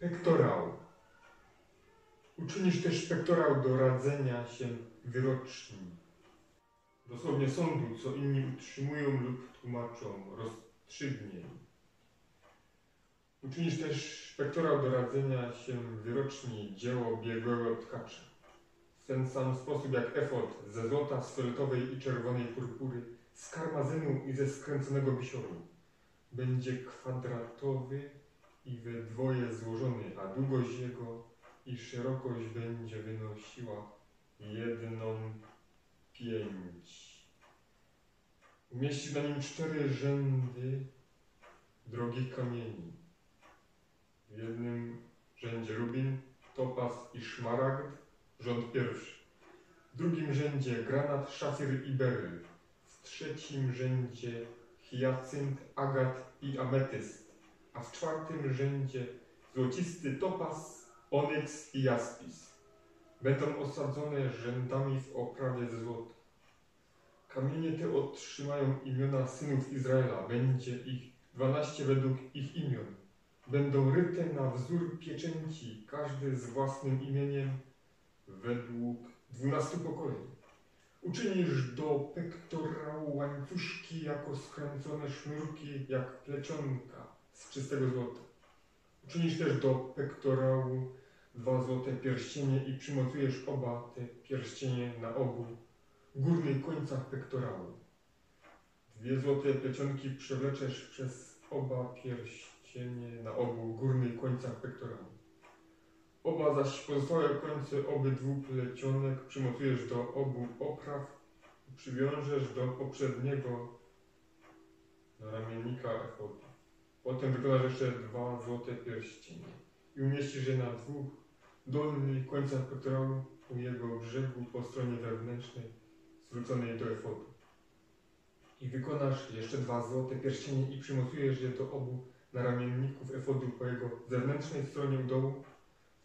Pektorał. Uczynisz też pektorał do radzenia się wyroczni. Dosłownie sądu, co inni utrzymują lub tłumaczą, rozstrzygnień. Uczynisz też pektorał do radzenia się wyroczni, dzieło biegłego tkacza. W ten sam sposób jak efot ze złota, z fioletowej i czerwonej purpury, z karmazynu i ze skręconego bisioru. Będzie kwadratowy i we dwoje złożony, a długość jego i szerokość będzie wynosiła jedną pięć. Umieści na nim cztery rzędy drogich kamieni. W jednym rzędzie rubin, topaz i szmaragd, rząd pierwszy. W drugim rzędzie granat, szafir i beryl. W trzecim rzędzie hiacynt, agat i ametyst. A w czwartym rzędzie złocisty topaz, onyks i jaspis. Będą osadzone rzędami w oprawie ze złota. Kamienie te otrzymają imiona synów Izraela. Będzie ich dwanaście według ich imion. Będą ryte na wzór pieczęci, każdy z własnym imieniem według dwunastu pokoleń. Uczynisz do pektorału łańcuszki jako skręcone sznurki, jak plecionka z czystego złota. Uczynisz też do pektorału dwa złote pierścienie i przymocujesz oba te pierścienie na obu górnych końcach pektorału. Dwie złote plecionki przewleczesz przez oba pierścienie na obu górnych końcach pektorału. Oba zaś pozostałe końce obydwu plecionek przymocujesz do obu opraw i przywiążesz do poprzedniego ramiennika efodu. Potem wykonasz jeszcze dwa złote pierścienie i umieścisz je na dwóch dolnych końcach pektorału u jego brzegu po stronie wewnętrznej zwróconej do efodu. I wykonasz jeszcze dwa złote pierścienie i przymocujesz je do obu naramienników efodu po jego zewnętrznej stronie u dołu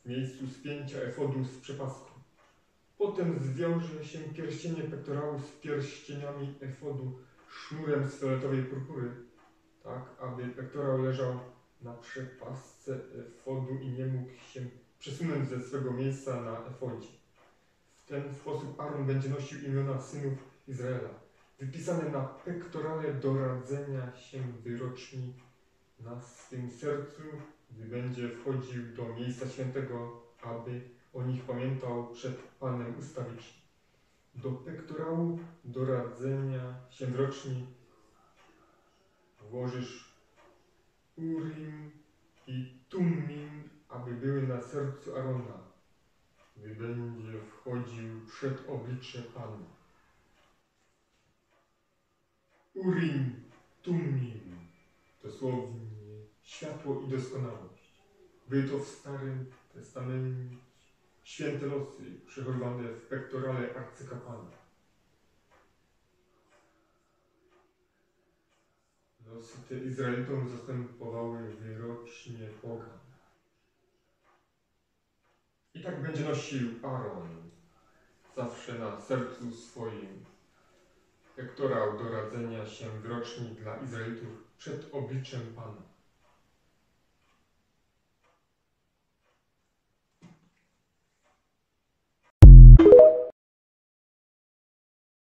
w miejscu spięcia efodu z przepaską. Potem zwiąże się pierścienie pektorału z pierścieniami efodu sznurem z fioletowej purpury, tak aby pektorał leżał na przepasce efodu i nie mógł się przesunąć ze swego miejsca na efodzie. W ten sposób Aaron będzie nosił imiona synów Izraela, wypisane na pektorale do radzenia się wyroczni na swym sercu, gdy będzie wchodził do miejsca świętego, aby o nich pamiętał przed Panem ustawicznie. Do pektorału do radzenia się wyroczni włożysz Urim i Tummim, aby były na sercu Arona, gdy będzie wchodził przed oblicze Pana. Urim, Tummim, dosłownie światło i doskonałość. Były to w Starym Testamencie święte losy przechowywane w pektorale arcykapłana. Te Izraelitom zastępowały wyrocznie pogan. I tak będzie nosił Aaron zawsze na sercu swoim pektorał do radzenia się wyroczni dla Izraelitów przed obliczem Pana.